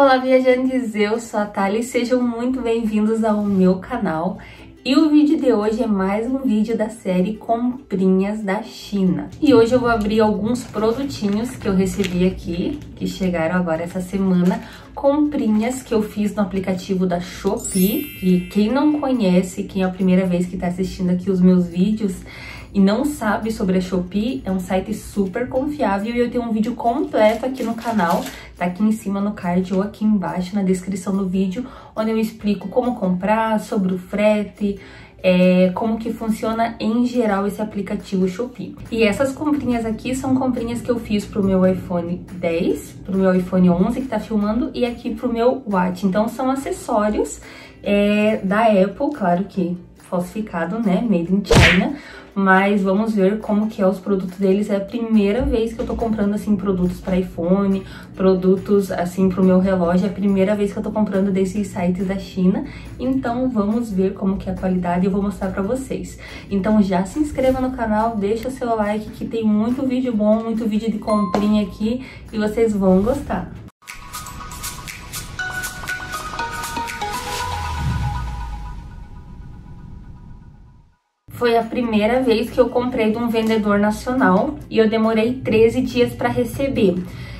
Olá, viajantes! Eu sou a Thali, sejam muito bem-vindos ao meu canal. E o vídeo de hoje é mais um vídeo da série Comprinhas da China. E hoje eu vou abrir alguns produtinhos que eu recebi aqui, que chegaram agora essa semana, comprinhas que eu fiz no aplicativo da Shopee. E quem não conhece, quem é a primeira vez que está assistindo aqui os meus vídeos, e não sabe sobre a Shopee, é um site super confiável e eu tenho um vídeo completo aqui no canal, tá aqui em cima no card ou aqui embaixo na descrição do vídeo, onde eu explico como comprar, sobre o frete, é, como que funciona em geral esse aplicativo Shopee. E essas comprinhas aqui são comprinhas que eu fiz pro meu iPhone 10, pro meu iPhone 11 que tá filmando e aqui pro meu Watch. Então são acessórios é, da Apple, claro que falsificado, né, made in China, mas vamos ver como que é os produtos deles. É a primeira vez que eu tô comprando, assim, produtos para iPhone, produtos, assim, pro meu relógio. É a primeira vez que eu tô comprando desses sites da China. Então, vamos ver como que é a qualidade e eu vou mostrar pra vocês. Então, já se inscreva no canal, deixa seu like que tem muito vídeo bom, muito vídeo de comprinha aqui e vocês vão gostar. Foi a primeira vez que eu comprei de um vendedor nacional e eu demorei 13 dias para receber.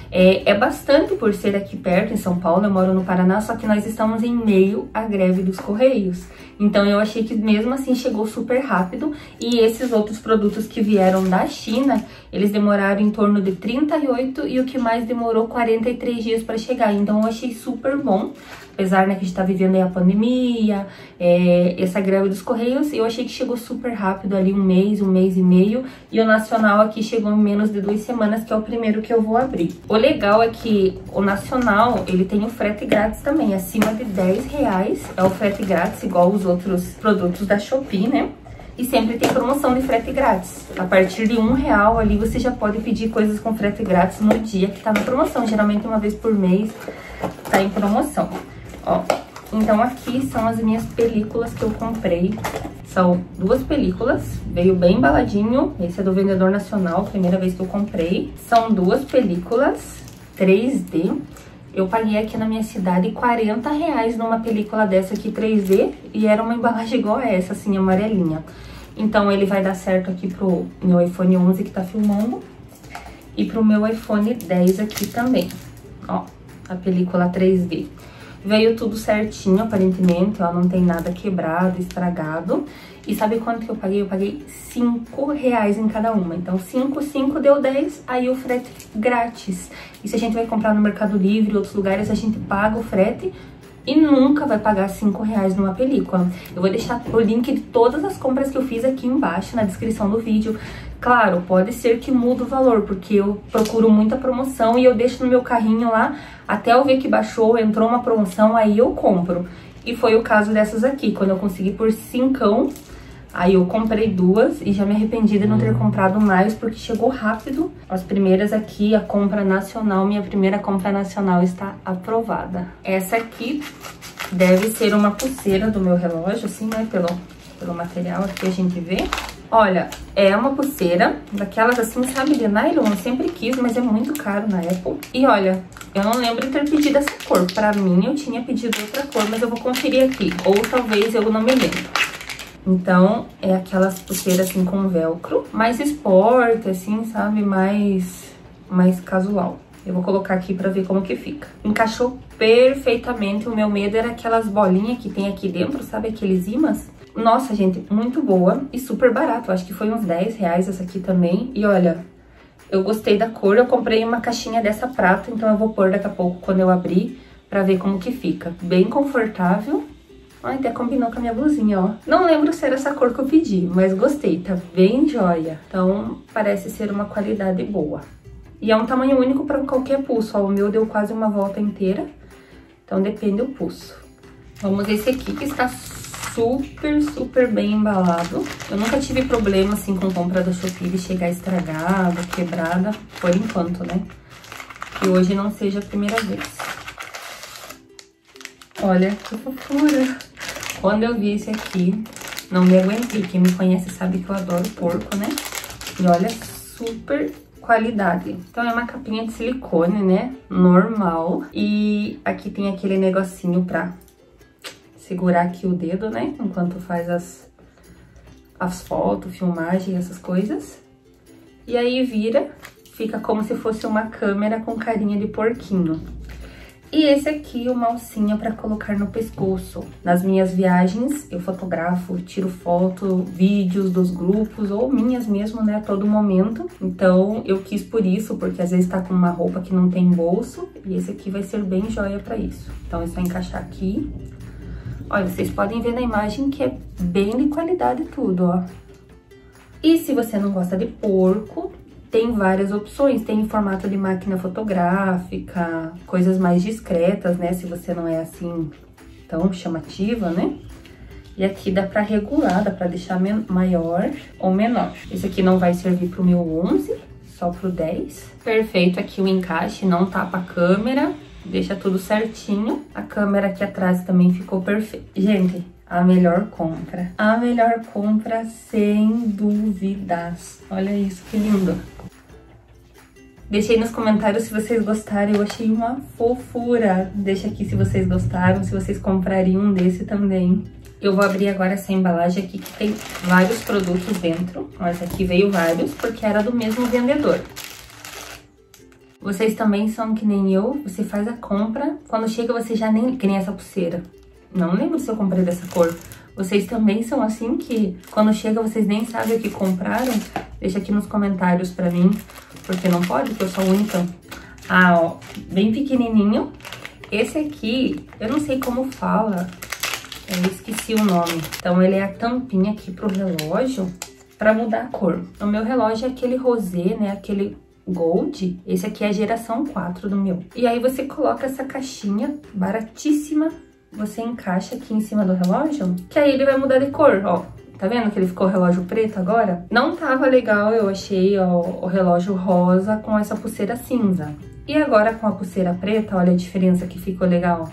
É, é, bastante por ser aqui perto, em São Paulo, eu moro no Paraná, só que nós estamos em meio à greve dos Correios. Então eu achei que mesmo assim chegou super rápido e esses outros produtos que vieram da China, eles demoraram em torno de 38 e o que mais demorou 43 dias para chegar. Então eu achei super bom, apesar né, que a gente tá vivendo aí a pandemia, é, essa greve dos Correios, eu achei que chegou super rápido ali, um mês, um mês e meio, e o nacional aqui chegou em menos de duas semanas, que é o primeiro que eu vou abrir. O legal é que o nacional, ele tem o frete grátis também, acima de 10 reais é o frete grátis, igual os outros produtos da Shopee, né? E sempre tem promoção de frete grátis. A partir de um real ali você já pode pedir coisas com frete grátis no dia que tá na promoção. Geralmente uma vez por mês tá em promoção. Ó, então aqui são as minhas películas que eu comprei. São duas películas, veio bem embaladinho. Esse é do Vendedor Nacional, primeira vez que eu comprei. São duas películas 3D. Eu paguei aqui na minha cidade 40 reais numa película dessa aqui 3D e era uma embalagem igual a essa, assim, amarelinha. Então ele vai dar certo aqui pro meu iPhone 11 que tá filmando e pro meu iPhone 10 aqui também. Ó, a película 3D. Veio tudo certinho, aparentemente, ó, não tem nada quebrado, estragado. E sabe quanto que eu paguei? Eu paguei 5 reais em cada uma. Então, 5, 5 deu 10, aí o frete grátis. E se a gente vai comprar no Mercado Livre, outros lugares, a gente paga o frete e nunca vai pagar 5 reais numa película. Eu vou deixar o link de todas as compras que eu fiz aqui embaixo, na descrição do vídeo. Claro, pode ser que mude o valor, porque eu procuro muita promoção e eu deixo no meu carrinho lá, até eu ver que baixou, entrou uma promoção, aí eu compro. E foi o caso dessas aqui, quando eu consegui por cincão, Aí eu comprei duas e já me arrependi de não ter comprado mais, porque chegou rápido. As primeiras aqui, a compra nacional, minha primeira compra nacional está aprovada. Essa aqui deve ser uma pulseira do meu relógio, assim, né, pelo, pelo material aqui a gente vê. Olha, é uma pulseira, daquelas assim, sabe, de nylon, eu sempre quis, mas é muito caro na Apple. E olha, eu não lembro de ter pedido essa cor, pra mim eu tinha pedido outra cor, mas eu vou conferir aqui, ou talvez eu não me lembro. Então, é aquelas pulseiras assim com velcro, mais esporte, assim, sabe? Mais, mais casual. Eu vou colocar aqui pra ver como que fica. Encaixou perfeitamente. O meu medo era aquelas bolinhas que tem aqui dentro, sabe? Aqueles imãs. Nossa, gente, muito boa e super barato. Acho que foi uns 10 reais essa aqui também. E olha, eu gostei da cor. Eu comprei uma caixinha dessa prata, então eu vou pôr daqui a pouco quando eu abrir pra ver como que fica. Bem confortável Até combinou com a minha blusinha, ó. Não lembro se era essa cor que eu pedi, mas gostei, tá bem joia. Então, parece ser uma qualidade boa. E é um tamanho único para qualquer pulso, ó. O meu deu quase uma volta inteira, então depende do pulso. Vamos esse aqui que está super, super bem embalado. Eu nunca tive problema, assim, com compra da Shopee de chegar estragada, quebrada, por enquanto, né? Que hoje não seja a primeira vez. Olha que fofura! Quando eu vi esse aqui, não me aguentei. Quem me conhece sabe que eu adoro porco, né? E olha, super qualidade. Então é uma capinha de silicone, né? Normal. E aqui tem aquele negocinho pra segurar aqui o dedo, né? Enquanto faz as, as fotos, filmagem, essas coisas. E aí vira, fica como se fosse uma câmera com carinha de porquinho. E esse aqui, uma alcinha para colocar no pescoço. Nas minhas viagens, eu fotografo, tiro foto, vídeos dos grupos, ou minhas mesmo, né, a todo momento. Então, eu quis por isso, porque às vezes tá com uma roupa que não tem bolso, e esse aqui vai ser bem joia para isso. Então, é só encaixar aqui. Olha, vocês podem ver na imagem que é bem de qualidade tudo, ó. E se você não gosta de porco, tem várias opções. Tem em formato de máquina fotográfica, coisas mais discretas, né? Se você não é assim tão chamativa, né? E aqui dá pra regular, dá pra deixar maior ou menor. Esse aqui não vai servir pro meu 11, só pro 10. Perfeito aqui o encaixe, não tapa a câmera, deixa tudo certinho. A câmera aqui atrás também ficou perfeita. Gente, a melhor compra. A melhor compra, sem dúvidas. Olha isso, que lindo. Deixei nos comentários se vocês gostaram, eu achei uma fofura. Deixa aqui se vocês gostaram, se vocês comprariam um desse também. Eu vou abrir agora essa embalagem aqui que tem vários produtos dentro. Mas aqui veio vários porque era do mesmo vendedor. Vocês também são que nem eu, você faz a compra, quando chega você já nem... Que nem essa pulseira. Não lembro se eu comprei dessa cor. Vocês também são assim que quando chega vocês nem sabem o que compraram? Deixa aqui nos comentários pra mim, porque não pode, porque eu sou única. Ah, ó, bem pequenininho. Esse aqui, eu não sei como fala, eu esqueci o nome. Então ele é a tampinha aqui pro relógio pra mudar a cor. O meu relógio é aquele rosé, né, aquele gold. Esse aqui é a geração 4 do meu. E aí você coloca essa caixinha baratíssima você encaixa aqui em cima do relógio, que aí ele vai mudar de cor, ó. Tá vendo que ele ficou relógio preto agora? Não tava legal, eu achei ó, o relógio rosa com essa pulseira cinza. E agora com a pulseira preta, olha a diferença que ficou legal.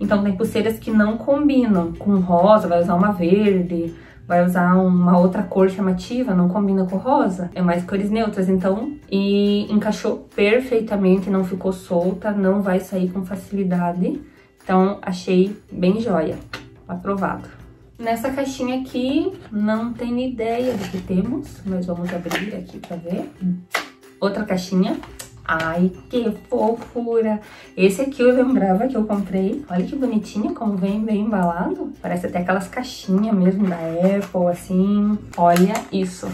Então tem pulseiras que não combinam com rosa, vai usar uma verde, vai usar uma outra cor chamativa, não combina com rosa, é mais cores neutras, então, e encaixou perfeitamente, não ficou solta, não vai sair com facilidade. Então, achei bem joia. Aprovado. Nessa caixinha aqui, não tenho ideia do que temos, mas vamos abrir aqui pra ver. Outra caixinha. Ai, que fofura! Esse aqui eu lembrava que eu comprei. Olha que bonitinho, como vem bem embalado. Parece até aquelas caixinhas mesmo da Apple, assim. Olha isso.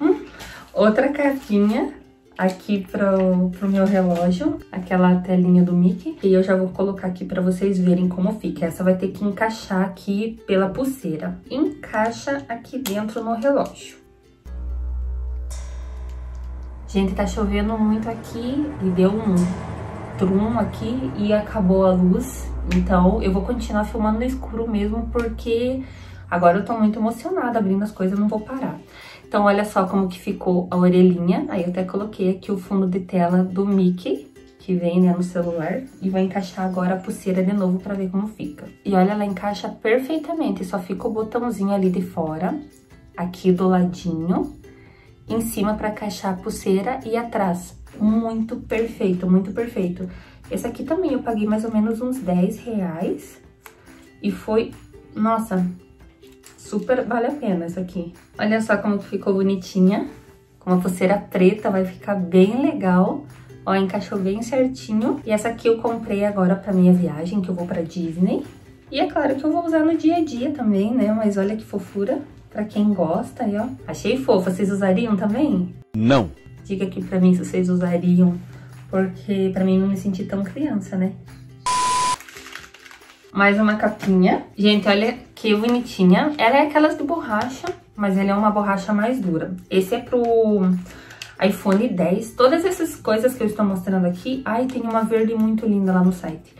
Hum, outra caixinha aqui pro, pro meu relógio, aquela telinha do Mickey. E eu já vou colocar aqui pra vocês verem como fica. Essa vai ter que encaixar aqui pela pulseira. Encaixa aqui dentro no relógio. Gente, tá chovendo muito aqui e deu um trum aqui e acabou a luz. Então, eu vou continuar filmando no escuro mesmo, porque agora eu tô muito emocionada abrindo as coisas, eu não vou parar. Então, olha só como que ficou a orelhinha. Aí eu até coloquei aqui o fundo de tela do Mickey, que vem né, no celular. E vou encaixar agora a pulseira de novo pra ver como fica. E olha, ela encaixa perfeitamente. Só fica o botãozinho ali de fora, aqui do ladinho. Em cima pra encaixar a pulseira e atrás. Muito perfeito, muito perfeito. Esse aqui também eu paguei mais ou menos uns 10 reais. E foi, nossa, super vale a pena essa aqui. Olha só como ficou bonitinha. Com uma pulseira preta, vai ficar bem legal. Ó, encaixou bem certinho. E essa aqui eu comprei agora pra minha viagem, que eu vou pra Disney. E é claro que eu vou usar no dia a dia também, né? Mas olha que fofura. Pra quem gosta aí, ó. Achei fofa. Vocês usariam também? Não. Diga aqui pra mim se vocês usariam. Porque pra mim não me sentir tão criança, né? Mais uma capinha. Gente, olha que bonitinha. Ela é aquelas de borracha, mas ela é uma borracha mais dura. Esse é pro iPhone 10. Todas essas coisas que eu estou mostrando aqui... Ai, tem uma verde muito linda lá no site.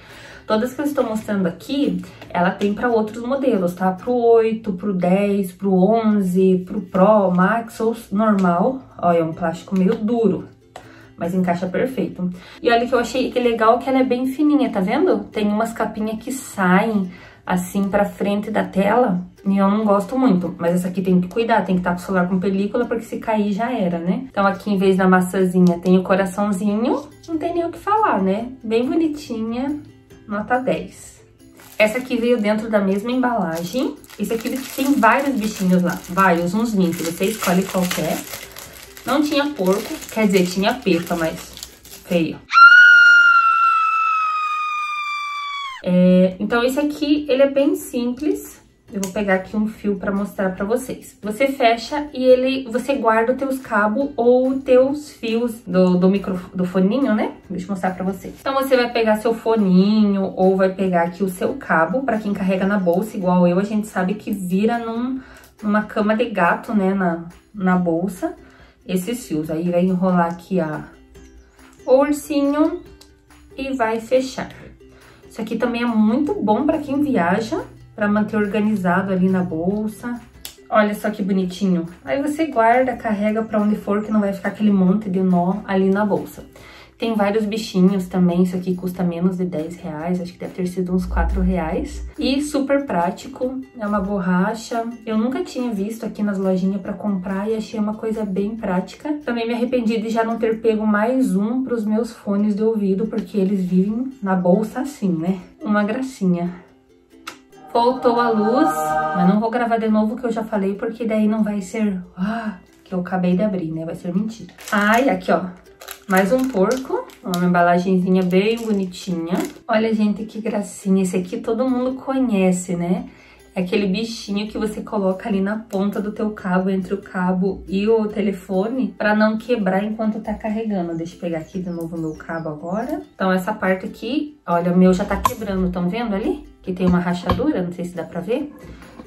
Todas que eu estou mostrando aqui, ela tem para outros modelos, tá? Pro 8, pro 10, pro 11, pro Pro, Max ou normal. Olha, é um plástico meio duro, mas encaixa perfeito. E olha que eu achei que legal que ela é bem fininha, tá vendo? Tem umas capinhas que saem assim pra frente da tela, e eu não gosto muito. Mas essa aqui tem que cuidar, tem que estar com o celular com película, porque se cair já era, né? Então aqui, em vez da maçãzinha, tem o coraçãozinho, não tem nem o que falar, né? Bem bonitinha, nota 10. Essa aqui veio dentro da mesma embalagem. Esse aqui tem vários bichinhos lá, vários, uns 20, você escolhe qualquer. Não tinha porco, quer dizer, tinha pepa, mas feio. É, então, esse aqui, ele é bem simples. Eu vou pegar aqui um fio para mostrar para vocês. Você fecha e ele, você guarda os teus cabos ou teus fios do, do, micro, do foninho, né? Deixa eu mostrar para vocês. Então, você vai pegar seu foninho ou vai pegar aqui o seu cabo, para quem carrega na bolsa, igual eu, a gente sabe que vira num, numa cama de gato, né, na, na bolsa, esses fios. Aí vai enrolar aqui a, o ursinho e vai fechar. Isso aqui também é muito bom para quem viaja, para manter organizado ali na bolsa. Olha só que bonitinho. Aí você guarda, carrega para onde for, que não vai ficar aquele monte de nó ali na bolsa. Tem vários bichinhos também, isso aqui custa menos de 10 reais, acho que deve ter sido uns 4 reais. E super prático, é uma borracha. Eu nunca tinha visto aqui nas lojinhas para comprar e achei uma coisa bem prática. Também me arrependi de já não ter pego mais um para os meus fones de ouvido, porque eles vivem na bolsa assim, né? Uma gracinha. Voltou a luz, mas não vou gravar de novo que eu já falei, porque daí não vai ser... Ah, que eu acabei de abrir, né? Vai ser mentira. Ai, aqui, ó. Mais um porco, uma embalagenzinha bem bonitinha. Olha, gente, que gracinha. Esse aqui todo mundo conhece, né? É aquele bichinho que você coloca ali na ponta do teu cabo, entre o cabo e o telefone, para não quebrar enquanto tá carregando. Deixa eu pegar aqui de novo meu cabo agora. Então, essa parte aqui, olha, o meu já tá quebrando, estão vendo ali? Que tem uma rachadura, não sei se dá pra ver.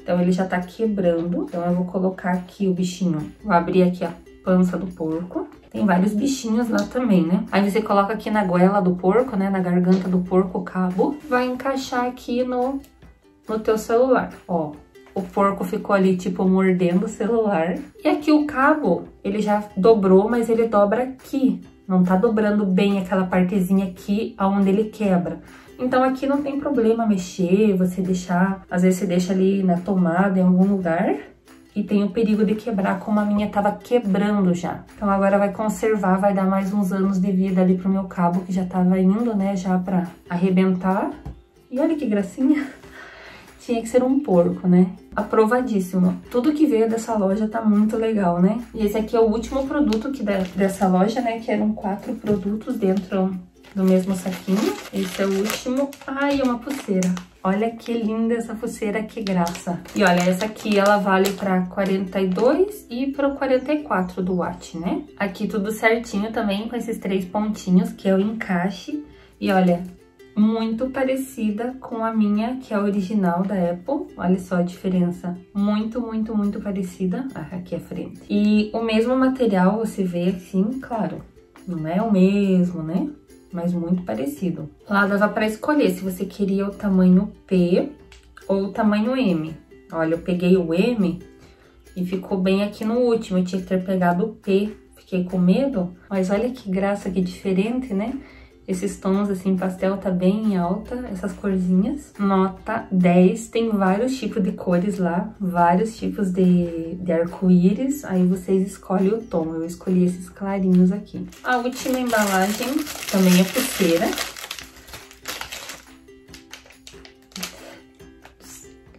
Então, ele já tá quebrando. Então, eu vou colocar aqui o bichinho. Vou abrir aqui a pança do porco. Tem vários bichinhos lá também, né? Aí você coloca aqui na goela do porco, né? Na garganta do porco o cabo. Vai encaixar aqui no, no teu celular, ó. O porco ficou ali, tipo, mordendo o celular. E aqui o cabo, ele já dobrou, mas ele dobra aqui. Não tá dobrando bem aquela partezinha aqui, aonde ele quebra. Então aqui não tem problema mexer, você deixar... Às vezes você deixa ali na tomada, em algum lugar e tem o perigo de quebrar como a minha tava quebrando já. Então agora vai conservar, vai dar mais uns anos de vida ali pro meu cabo que já tava indo, né, já pra arrebentar. E olha que gracinha. Tinha que ser um porco, né? Aprovadíssimo. Tudo que veio dessa loja tá muito legal, né? E esse aqui é o último produto que dessa loja, né? Que eram quatro produtos dentro do mesmo saquinho. Esse é o último. Ai, é uma pulseira. Olha que linda essa pulseira, que graça. E olha, essa aqui ela vale para 42 e para 44 do Watt, né? Aqui tudo certinho também com esses três pontinhos, que é o encaixe. E olha, muito parecida com a minha, que é a original da Apple. Olha só a diferença. Muito, muito, muito parecida. Ah, aqui a frente. E o mesmo material, você vê assim, claro, não é o mesmo, né? Mas muito parecido. Lá dava para escolher se você queria o tamanho P ou o tamanho M. Olha, eu peguei o M e ficou bem aqui no último, eu tinha que ter pegado o P. Fiquei com medo, mas olha que graça, que diferente, né? Esses tons assim, pastel tá bem em alta, essas corzinhas. Nota 10, tem vários tipos de cores lá, vários tipos de, de arco-íris. Aí vocês escolhem o tom, eu escolhi esses clarinhos aqui. A última embalagem também é pulseira.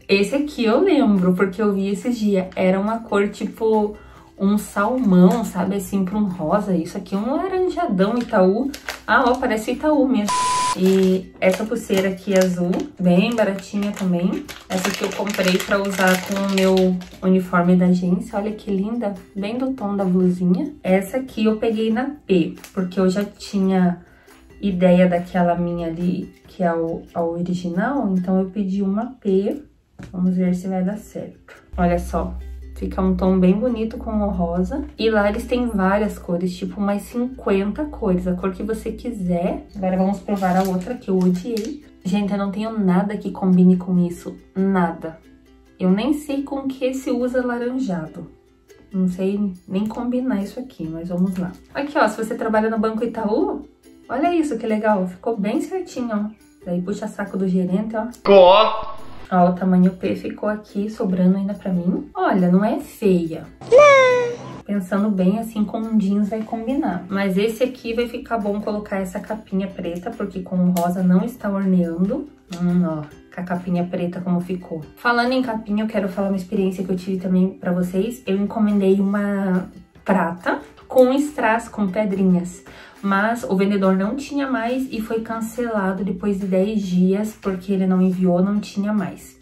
Esse aqui eu lembro, porque eu vi esses dias. Era uma cor tipo um salmão, sabe? Assim, para um rosa. Isso aqui é um laranjadão Itaú. Ah, ó, parece Itaú mesmo. E essa pulseira aqui azul, bem baratinha também. Essa aqui eu comprei pra usar com o meu uniforme da agência. Olha que linda, bem do tom da blusinha. Essa aqui eu peguei na P, porque eu já tinha ideia daquela minha ali, que é o, a original. Então eu pedi uma P. Vamos ver se vai dar certo. Olha só, Fica um tom bem bonito com o rosa. E lá eles têm várias cores, tipo umas 50 cores, a cor que você quiser. Agora vamos provar a outra que eu odiei. Gente, eu não tenho nada que combine com isso, nada. Eu nem sei com que se usa laranjado. Não sei nem combinar isso aqui, mas vamos lá. Aqui, ó, se você trabalha no Banco Itaú, olha isso que legal, ficou bem certinho, ó. Daí puxa saco do gerente, ó. Ó! Ó, o tamanho P ficou aqui, sobrando ainda pra mim. Olha, não é feia. Não. Pensando bem, assim, com um jeans vai combinar. Mas esse aqui vai ficar bom colocar essa capinha preta, porque com o rosa não está orneando. Hum, ó, com a capinha preta como ficou. Falando em capinha, eu quero falar uma experiência que eu tive também pra vocês. Eu encomendei uma prata com strass, com pedrinhas. Mas o vendedor não tinha mais e foi cancelado depois de 10 dias, porque ele não enviou, não tinha mais.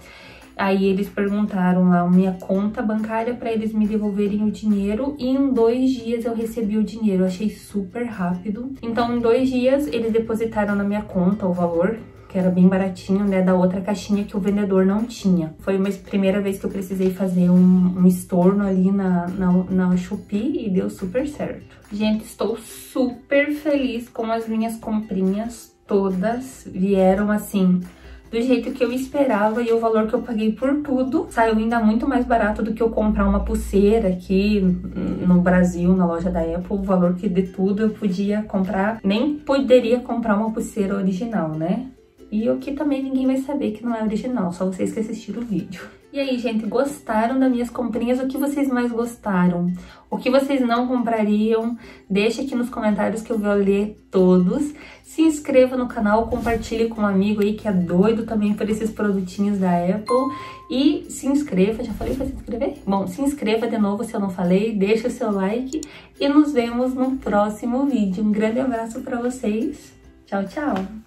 Aí eles perguntaram lá minha conta bancária para eles me devolverem o dinheiro e em dois dias eu recebi o dinheiro. Eu achei super rápido. Então em dois dias eles depositaram na minha conta o valor que era bem baratinho, né, da outra caixinha que o vendedor não tinha. Foi uma primeira vez que eu precisei fazer um, um estorno ali na, na, na Shopee e deu super certo. Gente, estou super feliz com as minhas comprinhas, todas vieram assim do jeito que eu esperava e o valor que eu paguei por tudo saiu ainda muito mais barato do que eu comprar uma pulseira aqui no Brasil, na loja da Apple. O valor que de tudo eu podia comprar, nem poderia comprar uma pulseira original, né? E o que também ninguém vai saber que não é original, só vocês que assistiram o vídeo. E aí, gente, gostaram das minhas comprinhas? O que vocês mais gostaram? O que vocês não comprariam? Deixa aqui nos comentários que eu vou ler todos. Se inscreva no canal, compartilhe com um amigo aí que é doido também por esses produtinhos da Apple. E se inscreva, já falei pra se inscrever? Bom, se inscreva de novo se eu não falei, deixa o seu like e nos vemos no próximo vídeo. Um grande abraço pra vocês. Tchau, tchau!